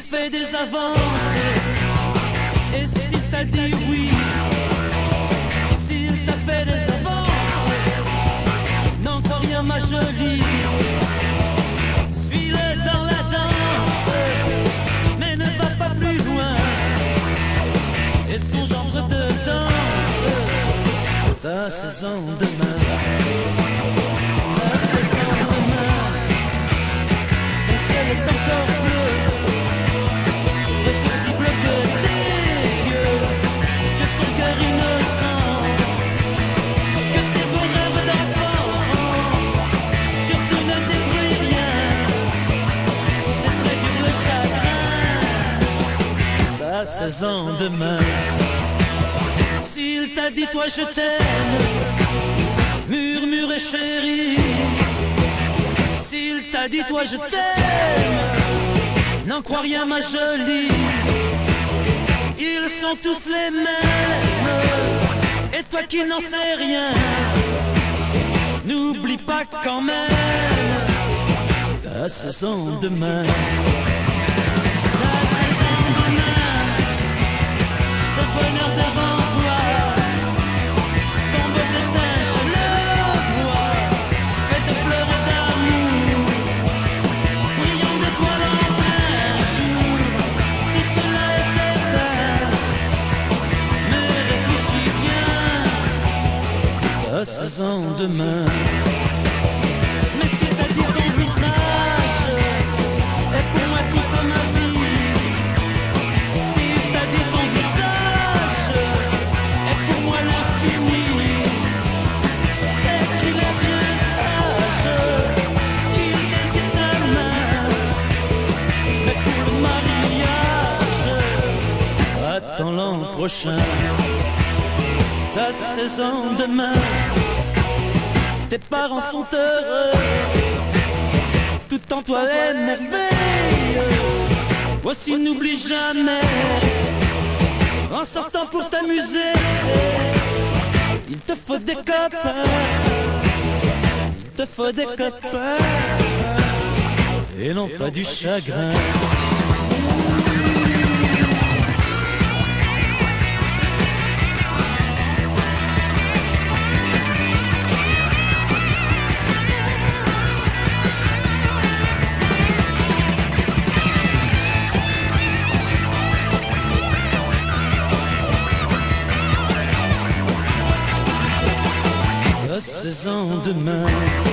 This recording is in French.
fait des avances, et s'il t'a dit oui, s'il t'a fait des avances, n'en crois rien ma jolie. Suis-le dans la danse, mais ne va pas plus loin. Et son genre de danse, t'as 16 ans demain. Chagrin. T'as 16 ans demain. S'il t'a dit toi je t'aime, murmure chérie. S'il t'a dit toi je t'aime, n'en crois rien ma jolie. Ils sont tous les mêmes, et toi qui n'en sais rien, n'oublie pas quand même, t'as 16 ans demain. 16 ans demain. Mais dit ton visage est pour moi toute ma vie. Dit ton visage est pour moi l'infini. C'est qu'il est bien sage, qu'il ta. Mais pour mariage, attends l'an prochain. 16 ans demain, tes parents sont heureux, tout en toi est merveilleux. Voici, n'oublie jamais, en sortant pour t'amuser, il te faut des copains, il te faut des copains, et non pas du chagrin. 16 ans demain.